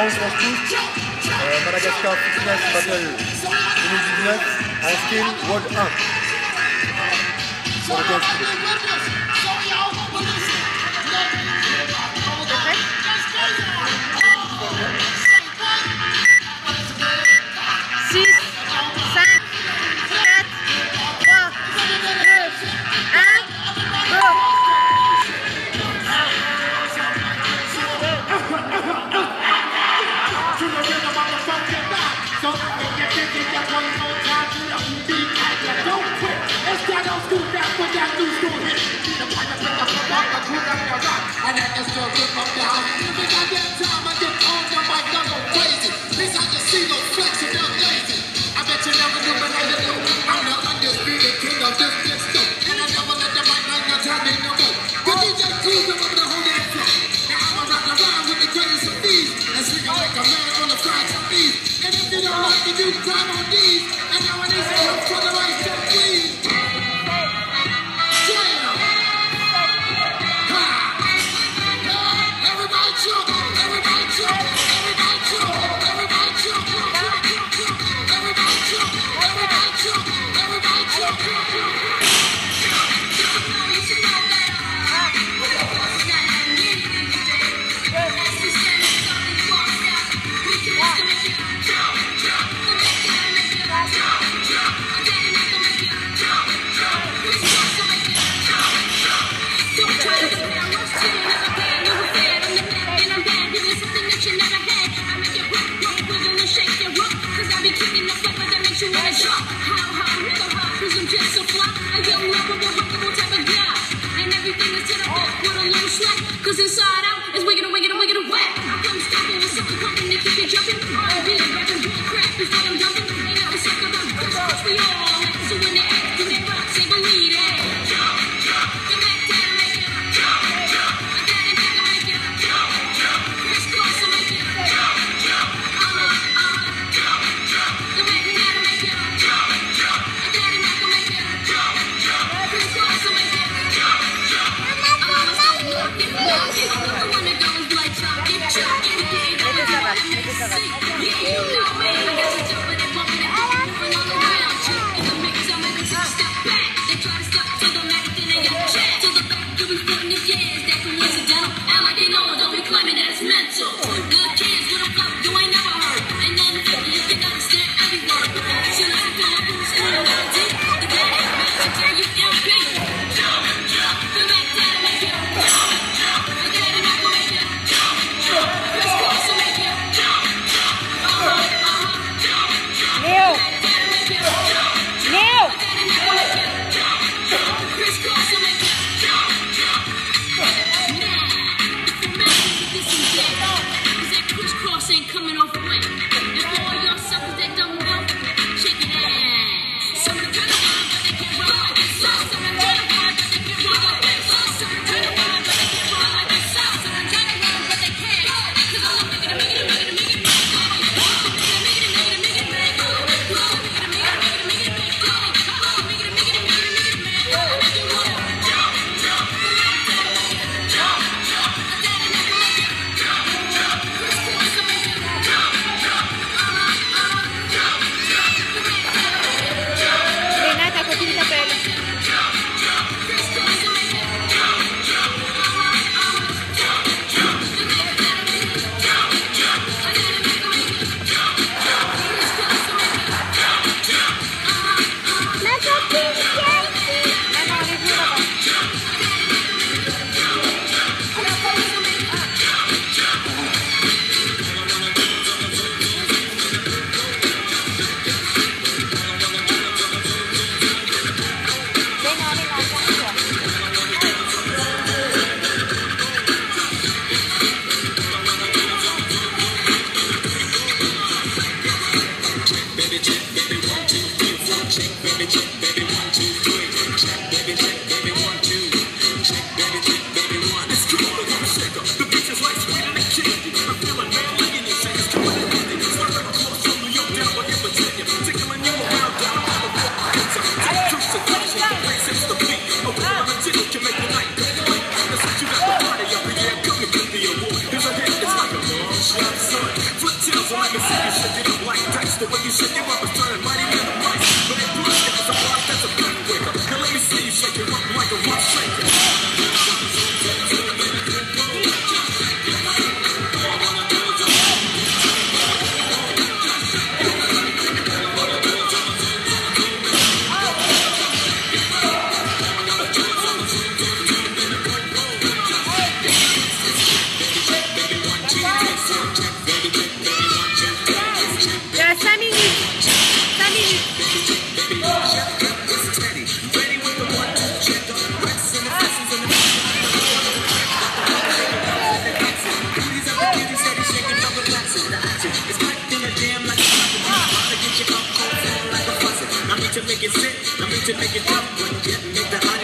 bronze sportif, euh, Madagascar Fitness Battle 2019 en skill World 1 sur le 15 kilos. How. Cause I'm just so fly. A young, lovable, huggable type of guy. And everything is to win. with a little inside out is. coming off when? to make it sick. I mean to make it tough, but yet make the audience.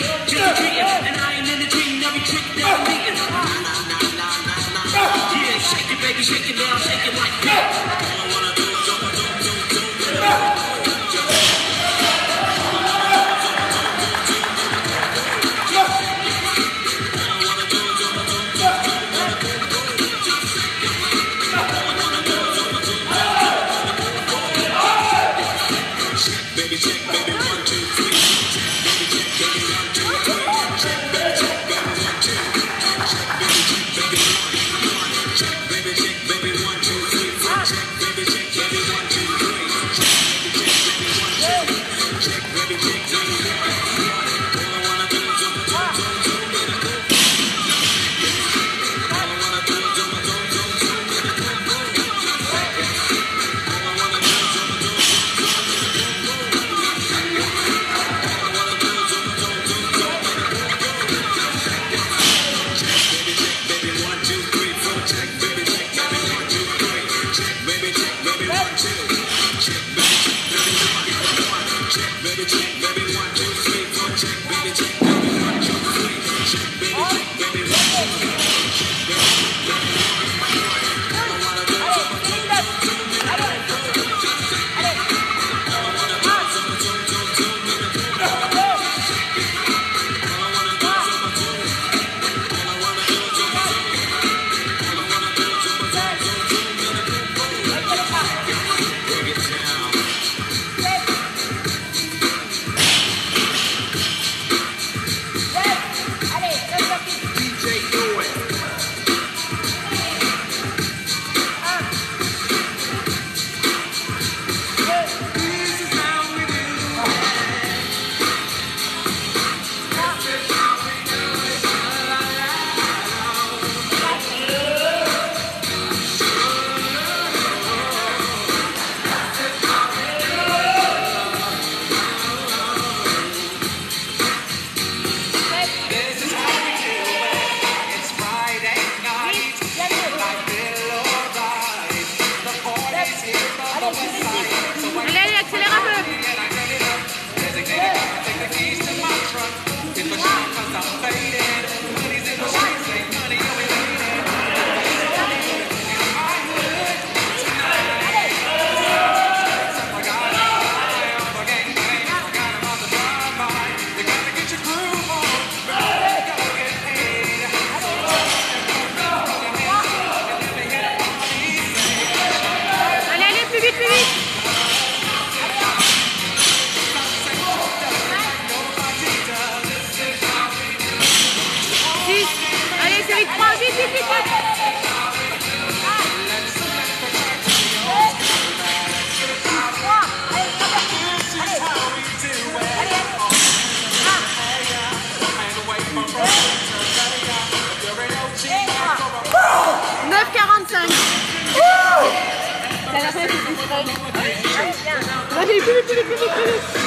just a and I am in dream, every trick that I'm beating. Uh. Yeah, shake it, baby, shake it now, shake it like that. 다시 삐삐삐삐삐삐